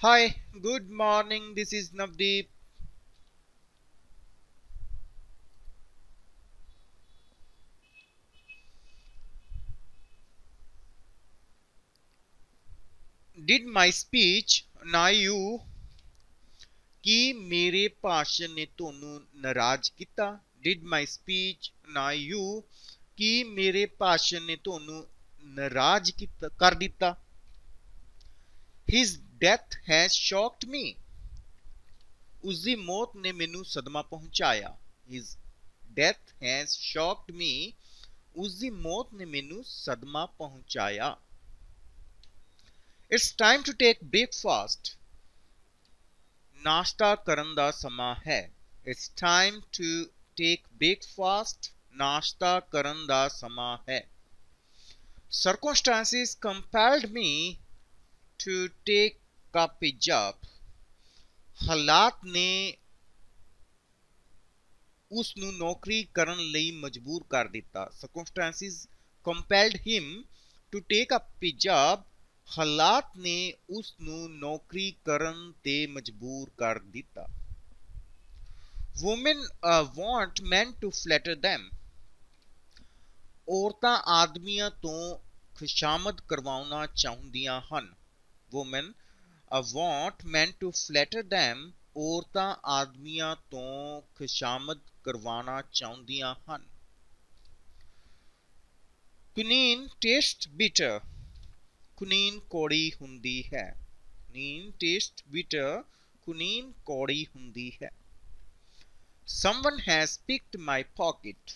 Hi, good morning. This is Navdeep. Did my speech annoy you? ਕੀ ਮੇਰੇ ਭਾਸ਼ਣ ਨੇ ਤੁਹਾਨੂੰ ਨਾਰਾਜ਼ ਕੀਤਾ did my speech annoy you ਕੀ ਮੇਰੇ ਭਾਸ਼ਣ ਨੇ ਤੁਹਾਨੂੰ ਨਾਰਾਜ਼ ਕੀਤਾ ਕਰ ਦਿੱਤਾ his death has shocked me ਉਸ ਦੀ ਮੌਤ ਨੇ ਮੈਨੂੰ ਸਦਮਾ ਪਹੁੰਚਾਇਆ his death has shocked me ਉਸ ਦੀ ਮੌਤ ਨੇ ਮੈਨੂੰ ਸਦਮਾ ਪਹੁੰਚਾਇਆ it's time to take breakfast ਨਾਸ਼ਤਾ ਕਰਨ ਦਾ ਸਮਾਂ ਹੈ it's time to take breakfast ਨਾਸ਼ਤਾ ਕਰਨ ਦਾ ਸਮਾਂ ਹੈ circumstances compelled me to take का पेजाब ਹਾਲਾਤ ਨੇ ਉਸ ਨੂੰ ਨੌਕਰੀ ਕਰਨ ਲਈ ਮਜਬੂਰ ਕਰ ਦਿੱਤਾ circumstances compelled him to take up ਪਿਜਾਬ ਹਾਲਾਤ ਨੇ ਉਸ ਨੂੰ ਨੌਕਰੀ ਕਰਨ ਤੇ ਮਜਬੂਰ ਕਰ ਦਿੱਤਾ women uh, want men to flatter them ਔਰਤਾਂ ਆਦਮੀਆਂ ਤੋਂ ਖੁਸ਼ਾਮਦ ਕਰਵਾਉਣਾ ਚਾਹੁੰਦੀਆਂ ਹਨ women uh, want men to flatter them ਔਰਤਾਂ ਆਦਮੀਆਂ ਤੋਂ ਖੁਸ਼ਾਮਦ ਕਰਵਾਉਣਾ ਚਾਹੁੰਦੀਆਂ ਹਨ quinine taste bitter ਕੁਨੀਨ ਕੌੜੀ ਹੁੰਦੀ ਹੈ ਨੀਨ ਟੇਸਟ ਬਿਟਰ ਕੁਨੀਨ ਕੌੜੀ ਹੁੰਦੀ ਹੈ someone has picked my pocket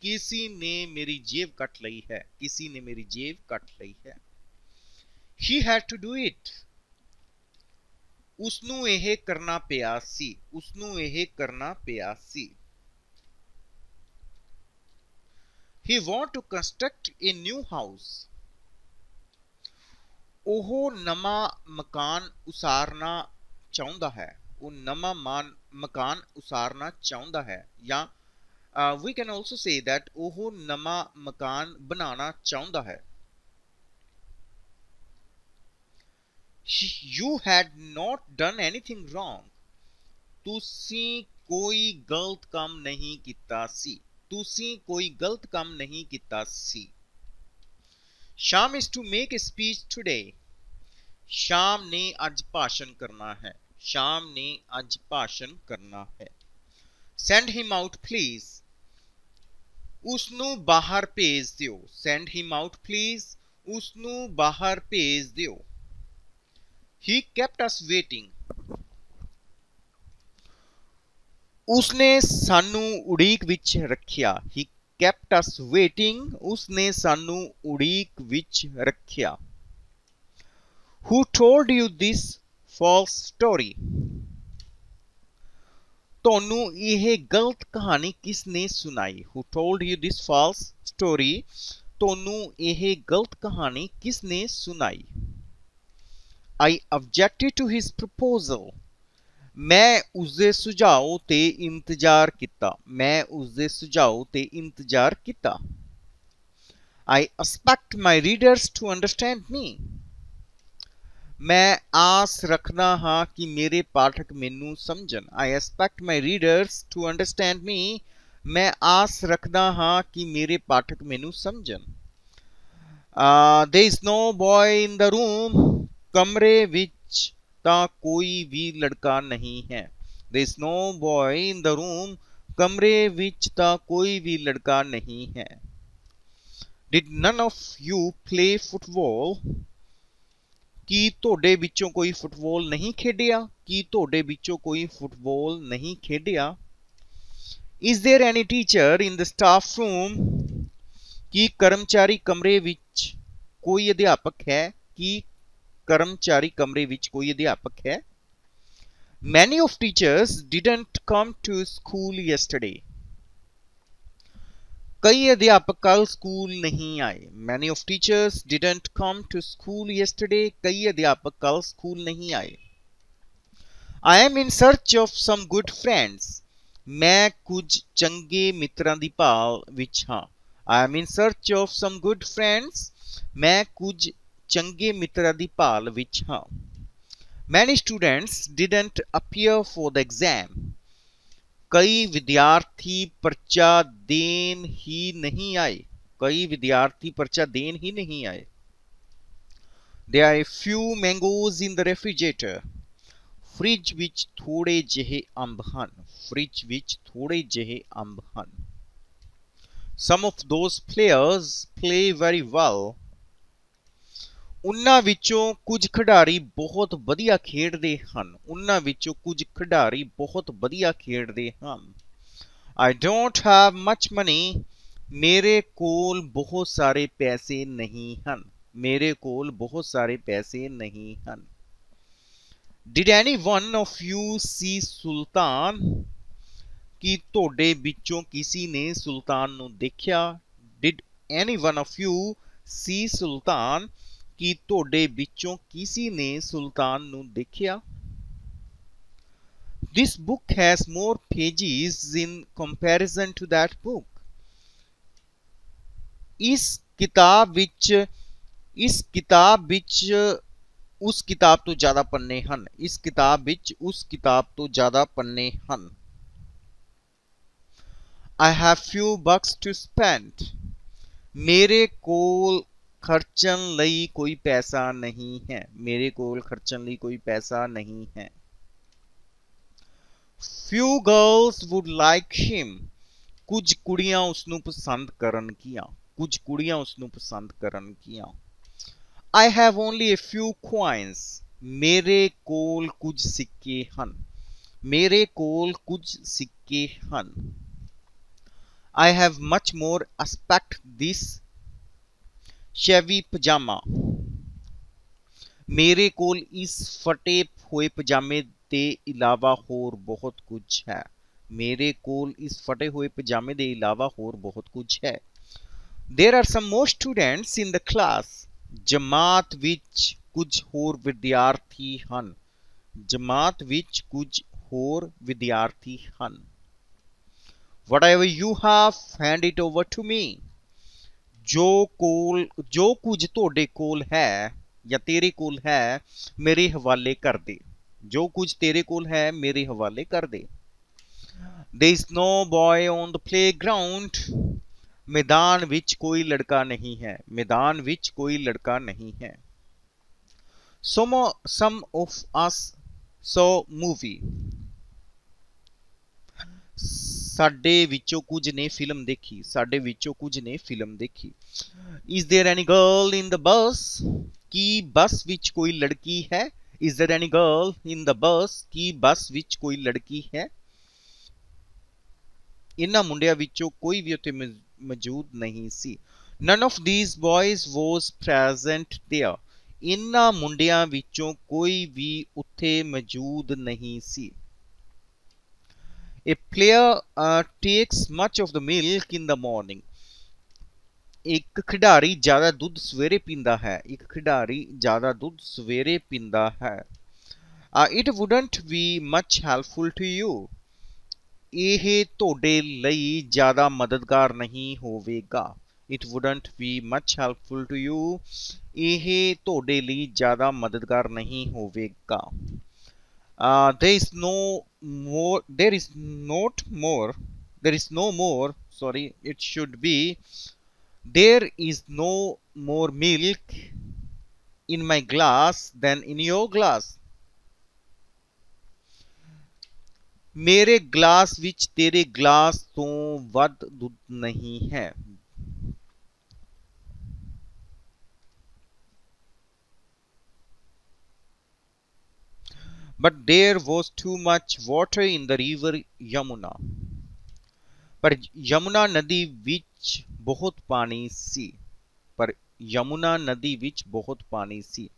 ਕਿਸੇ ਨੇ ਮੇਰੀ ਜੇਬ ਕੱਟ ਲਈ ਹੈ ਕਿਸੇ ਨੇ ਮੇਰੀ ਜੇਬ ਕੱਟ ਲਈ ਹੈ he had to do it ਉਸ ਨੂੰ ਇਹ ਕਰਨਾ ਪਿਆ ਸੀ ਉਸ ਨੂੰ ਇਹ ਕਰਨਾ ਪਿਆ ਸੀ he want to construct a new house ਉਹ ਨਵਾਂ ਮਕਾਨ ਉਸਾਰਨਾ ਚਾਹੁੰਦਾ ਹੈ ਉਹ ਨਵਾਂ ਮਕਾਨ ਉਸਾਰਨਾ ਚਾਹੁੰਦਾ ਹੈ ਜਾਂ we can also say that ਉਹ ਨਵਾਂ ਮਕਾਨ ਬਣਾਉਣਾ ਚਾਹੁੰਦਾ ਹੈ you had not done anything wrong ਤੁਸੀਂ ਕੋਈ ਗਲਤ ਕੰਮ ਨਹੀਂ ਕੀਤਾ ਸੀ ਤੁਸੀਂ ਕੋਈ ਗਲਤ ਕੰਮ ਨਹੀਂ ਕੀਤਾ ਸੀ ਸ਼ਾਮ is to make a speech today ਸ਼ਾਮ ਨੇ ਅੱਜ ਭਾਸ਼ਣ ਕਰਨਾ ਹੈ ਸ਼ਾਮ ਨੇ ਅੱਜ ਭਾਸ਼ਣ ਕਰਨਾ ਹੈ send him out please ਉਸ ਨੂੰ ਬਾਹਰ ਭੇਜ ਦਿਓ send him out please ਉਸ ਨੂੰ ਬਾਹਰ ਭੇਜ ਦਿਓ he kept us waiting ਉਸਨੇ ਸਾਨੂੰ ਉਡੀਕ ਵਿੱਚ ਰੱਖਿਆ he kept us waiting ਉਸਨੇ ਸਾਨੂੰ ਉਡੀਕ ਵਿੱਚ ਰੱਖਿਆ who told you this false story ਤੁਹਾਨੂੰ ਇਹ ਗਲਤ ਕਹਾਣੀ ਕਿਸ ਨੇ ਸੁਣਾਈ who told you this false story ਤੁਹਾਨੂੰ ਇਹ ਗਲਤ ਕਹਾਣੀ ਕਿਸ ਨੇ ਸੁਣਾਈ I objected to his proposal ਮੈਂ ਉਸਦੇ ਸੁਝਾਅ ਤੇ ਇੰਤਜ਼ਾਰ ਕੀਤਾ ਮੈਂ ਉਸਦੇ ਸੁਝਾਅ ਤੇ ਇੰਤਜ਼ਾਰ ਕੀਤਾ I expect my readers to understand me ਮੈਂ ਆਸ ਰੱਖਦਾ ਹਾਂ ਕਿ ਮੇਰੇ ਪਾਠਕ ਮੈਨੂੰ ਸਮਝਣ I expect my readers to understand me ਮੈਂ ਆਸ ਰੱਖਦਾ ਹਾਂ ਕਿ ਮੇਰੇ ਪਾਠਕ ਮੈਨੂੰ ਸਮਝਣ uh, there is no boy in the room ਕਮਰੇ ਵਿੱਚ ਤਾਂ ਕੋਈ ਵੀ ਲੜਕਾ ਨਹੀਂ ਹੈ there is no boy in the room ਕਮਰੇ ਵਿੱਚ ਤਾਂ ਕੋਈ ਵੀ ਲੜਕਾ ਨਹੀਂ ਹੈ did none of you play football ਕੀ ਤੁਹਾਡੇ ਵਿੱਚੋਂ ਕੋਈ ਫੁੱਟਬਾਲ ਨਹੀਂ ਖੇਡਿਆ ਕੀ ਤੁਹਾਡੇ ਵਿੱਚੋਂ ਕੋਈ ਫੁੱਟਬਾਲ ਨਹੀਂ ਖੇਡਿਆ is there any teacher in the staff room ਕੀ ਕਰਮਚਾਰੀ ਕਮਰੇ ਵਿੱਚ ਕੋਈ ਅਧਿਆਪਕ ਹੈ ਕੀ ਕਰਮਚਾਰੀ ਕਮਰੇ ਵਿੱਚ ਕੋਈ ਅਧਿਆਪਕ ਹੈ many of teachers didn't come to school yesterday ਕਈ ਅਧਿਆਪਕ ਕੱਲ ਸਕੂਲ ਨਹੀਂ ਆਏ many of teachers didn't come to school yesterday ਕਈ ਅਧਿਆਪਕ ਕੱਲ ਸਕੂਲ ਨਹੀਂ ਆਏ I am in search of some good friends ਮੈਂ ਕੁਝ ਚੰਗੇ ਮਿੱਤਰਾਂ ਦੀ ਭਾਲ ਵਿੱਚ ਹਾਂ I am in search of some good friends ਮੈਂ ਕੁਝ ਚੰਗੇ ਮਿੱਤਰਾਂ ਦੀ ਭਾਲ ਵਿੱਚ ਹਾਂ many students didn't appear for the exam ਕਈ ਵਿਦਿਆਰਥੀ ਪਰਚਾ ਦੇਣ ਹੀ ਨਹੀਂ ਆਏ ਕਈ ਵਿਦਿਆਰਥੀ ਪਰਚਾ ਦੇਣ ਹੀ ਨਹੀਂ ਆਏ there are few mangoes in the refrigerator fridge ਵਿੱਚ ਥੋੜੇ ਜਿਹੇ ਅੰਬ ਹਨ ਫ੍ਰਿਜ ਵਿੱਚ ਥੋੜੇ ਜਿਹੇ ਅੰਬ ਹਨ some of those players play very well ਉਹਨਾਂ ਵਿੱਚੋਂ ਕੁਝ ਖਿਡਾਰੀ ਬਹੁਤ ਵਧੀਆ ਖੇਡਦੇ ਹਨ। ਉਹਨਾਂ ਵਿੱਚੋਂ ਕੁਝ ਖਿਡਾਰੀ ਬਹੁਤ ਵਧੀਆ ਖੇਡਦੇ ਹਨ। I don't have much money. ਮੇਰੇ ਕੋਲ ਬਹੁਤ ਸਾਰੇ ਪੈਸੇ ਨਹੀਂ ਹਨ। ਮੇਰੇ ਕੋਲ ਬਹੁਤ ਸਾਰੇ ਪੈਸੇ ਨਹੀਂ ਹਨ। Did any one of you see ਕੀ ਤੁਹਾਡੇ ਵਿੱਚੋਂ ਕਿਸੇ ਨੇ ਸੁਲਤਾਨ ਨੂੰ ਦੇਖਿਆ? Did any one of you see Sultan? ਕੀ ਤੁਹਾਡੇ ਵਿੱਚੋਂ ਕਿਸੇ ਨੇ ਸੁਲਤਾਨ ਨੂੰ ਦੇਖਿਆ This book has more pages in comparison to that book. ਇਸ ਕਿਤਾਬ ਵਿੱਚ ਇਸ ਕਿਤਾਬ ਵਿੱਚ ਉਸ ਕਿਤਾਬ ਤੋਂ ਜ਼ਿਆਦਾ ਪੰਨੇ ਹਨ ਇਸ ਕਿਤਾਬ ਵਿੱਚ ਉਸ ਕਿਤਾਬ ਤੋਂ ਜ਼ਿਆਦਾ ਪੰਨੇ ਹਨ I have few bucks to spend. ਮੇਰੇ ਕੋਲ ਖਰਚਣ ਲਈ ਕੋਈ ਪੈਸਾ ਨਹੀਂ ਹੈ ਮੇਰੇ ਕੋਲ ਖਰਚਣ ਲਈ ਕੋਈ ਪੈਸਾ ਨਹੀਂ ਹੈ few girls would like him ਕੁਝ ਕੁੜੀਆਂ ਉਸ ਨੂੰ ਪਸੰਦ ਕਰਨਗੀਆਂ ਕੁਝ ਕੁੜੀਆਂ ਉਸ ਨੂੰ ਪਸੰਦ ਕਰਨਗੀਆਂ I have only a few coins. ਮੇਰੇ ਕੋਲ ਕੁਝ ਸਿੱਕੇ ਹਨ ਮੇਰੇ ਕੋਲ ਕੁਝ ਸਿੱਕੇ ਹਨ I have much more aspect this shabby pajama. ਮੇਰੇ ਕੋਲ ਇਸ ਫਟੇ ਹੋਏ ਪਜਾਮੇ ਦੇ ਇਲਾਵਾ ਹੋਰ ਬਹੁਤ ਕੁਝ ਹੈ ਮੇਰੇ ਕੋਲ ਇਸ ਫਟੇ ਹੋਏ ਪਜਾਮੇ ਦੇ ਇਲਾਵਾ ਹੋਰ ਬਹੁਤ ਕੁਝ ਹੈ There are some more students in the class. ਜਮਾਤ ਵਿੱਚ ਕੁਝ ਹੋਰ ਵਿਦਿਆਰਥੀ ਹਨ ਜਮਾਤ ਵਿੱਚ ਕੁਝ ਹੋਰ ਵਿਦਿਆਰਥੀ ਹਨ whatever you have hand it over to me ਜੋ ਕੋਲ ਜੋ ਕੁਝ ਤੁਹਾਡੇ ਕੋਲ ਹੈ ਜਾਂ ਤੇਰੇ ਕੋਲ ਹੈ ਮੇਰੇ ਹਵਾਲੇ ਕਰ ਦੇ ਜੋ ਕੁਝ ਤੇਰੇ ਕੋਲ ਹੈ ਮੇਰੇ ਹਵਾਲੇ ਕਰ ਦੇ there is no boy on the playground ਮੈਦਾਨ ਵਿੱਚ ਕੋਈ ਲੜਕਾ ਨਹੀਂ ਹੈ ਮੈਦਾਨ ਵਿੱਚ ਕੋਈ ਲੜਕਾ ਨਹੀਂ ਹੈ some some of us saw movie ਸਾਡੇ ਵਿੱਚੋਂ ਕੁਝ ਨੇ ਫਿਲਮ ਦੇਖੀ ਸਾਡੇ ਵਿੱਚੋਂ ਕੁਝ ਨੇ ਫਿਲਮ ਦੇਖੀ is there any girl in the bus Ki bus ਵਿੱਚ ਕੋਈ ਲੜਕੀ ਹੈ is there any girl in the bus Ki bus ਵਿੱਚ ਕੋਈ ਲੜਕੀ ਹੈ ਇਹਨਾਂ ਮੁੰਡਿਆਂ ਵਿੱਚੋਂ ਕੋਈ ਵੀ ਉੱਥੇ ਮੌਜੂਦ ਨਹੀਂ ਸੀ none of these boys was present there ਇਹਨਾਂ ਮੁੰਡਿਆਂ ਵਿੱਚੋਂ ਕੋਈ ਵੀ ਉੱਥੇ ਮੌਜੂਦ ਨਹੀਂ ਸੀ A player uh, takes much of the milk in the morning. ਇੱਕ ਖਿਡਾਰੀ ਜ਼ਿਆਦਾ ਦੁੱਧ ਸਵੇਰੇ ਪੀਂਦਾ ਹੈ ਇੱਕ ਖਿਡਾਰੀ ਜ਼ਿਆਦਾ ਦੁੱਧ ਸਵੇਰੇ ਪੀਂਦਾ ਹੈ uh, it wouldn't be much helpful to you ਇਹ ਤੁਹਾਡੇ ਲਈ ਜ਼ਿਆਦਾ ਮਦਦਗਾਰ ਨਹੀਂ ਹੋਵੇਗਾ it wouldn't be much helpful to you ਇਹ ਤੁਹਾਡੇ ਲਈ ਜ਼ਿਆਦਾ ਮਦਦਗਾਰ ਨਹੀਂ ਹੋਵੇਗਾ Uh, there is no more there is not more there is no more sorry it should be there is no more milk in my glass than in your glass. मेरे glass विच तेरे glass तो वध दूध नहीं है। but there was too much water in the river Yamuna. पर यमुना नदी विच बहुत पानी सी। पर यमुना नदी विच बहुत पानी सी।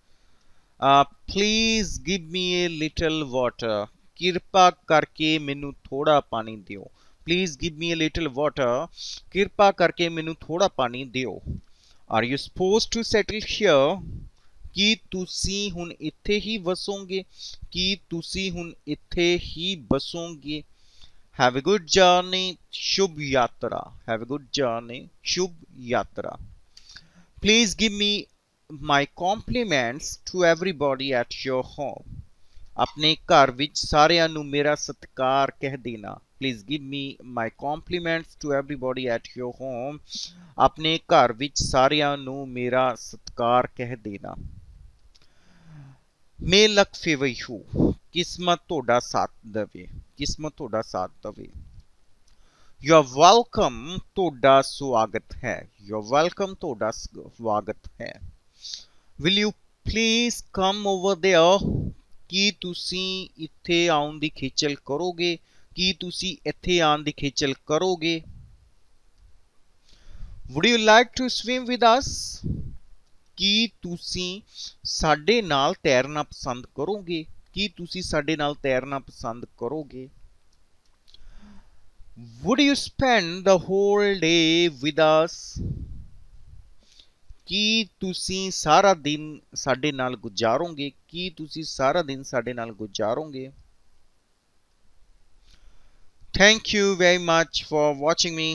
Please give me a little water कृपा करके मैनू थोड़ा पानी दियो। Please give me a little water कृपा करके मैनू थोड़ा पानी दियो। Are you suppose to settle here ਕੀ ਤੁਸੀਂ ਹੁਣ ਇੱਥੇ ਹੀ ਵਸੋਗੇ ਕੀ ਤੁਸੀਂ ਹੁਣ ਇੱਥੇ ਹੀ ਬਸੋਗੇ ਹੈਵ ਅ ਗੁੱਡ ਜਰਨੀ ਸ਼ੁਭ ਯਾਤਰਾ ਹੈਵ ਅ ਗੁੱਡ ਜਰਨੀ ਸ਼ੁਭ ਯਾਤਰਾ please give me my compliments to everybody at your home ਆਪਣੇ ਘਰ ਵਿੱਚ ਸਾਰਿਆਂ ਨੂੰ ਮੇਰਾ ਸਤਿਕਾਰ ਕਹਿ ਦੇਣਾ please give me my compliments to everybody at your home ਆਪਣੇ ਘਰ ਵਿੱਚ ਸਾਰਿਆਂ ਨੂੰ ਮੇਰਾ ਸਤਿਕਾਰ ਕਹਿ ਦੇਣਾ ਮੇ ਲੱਕ ਫੇਵਰ ਯੂ ਕਿਸਮਤ ਤੁਹਾਡਾ ਸਾਥ ਦੇਵੇ ਕਿਸਮਤ ਤੁਹਾਡਾ ਸਾਥ ਦੇਵੇ ਯੂ ਆਰ ਵੈਲਕਮ ਤੁਹਾਡਾ ਸਵਾਗਤ ਹੈ ਯੂ ਆਰ ਵੈਲਕਮ ਤੁਹਾਡਾ ਸਵਾਗਤ ਹੈ will you please come over there ਕੀ ਤੁਸੀਂ ਇੱਥੇ ਆਉਣ ਦੀ ਖੇਚਲ ਕਰੋਗੇ ਕੀ ਤੁਸੀਂ ਇੱਥੇ ਆਉਣ ਦੀ ਖੇਚਲ ਕਰੋਗੇ would you like to swim with us ਕੀ ਤੁਸੀਂ ਸਾਡੇ ਨਾਲ ਤੈਰਨਾ ਪਸੰਦ ਕਰੋਗੇ ਕੀ ਤੁਸੀਂ ਸਾਡੇ ਨਾਲ ਤੈਰਨਾ ਪਸੰਦ ਕਰੋਗੇ would you spend the whole day with us ਕੀ ਤੁਸੀਂ ਸਾਰਾ ਦਿਨ ਸਾਡੇ ਨਾਲ ਗੁਜ਼ਾਰੋਗੇ ਕੀ ਤੁਸੀਂ ਸਾਰਾ ਦਿਨ ਸਾਡੇ ਨਾਲ ਗੁਜ਼ਾਰੋਗੇ thank you very much for watching me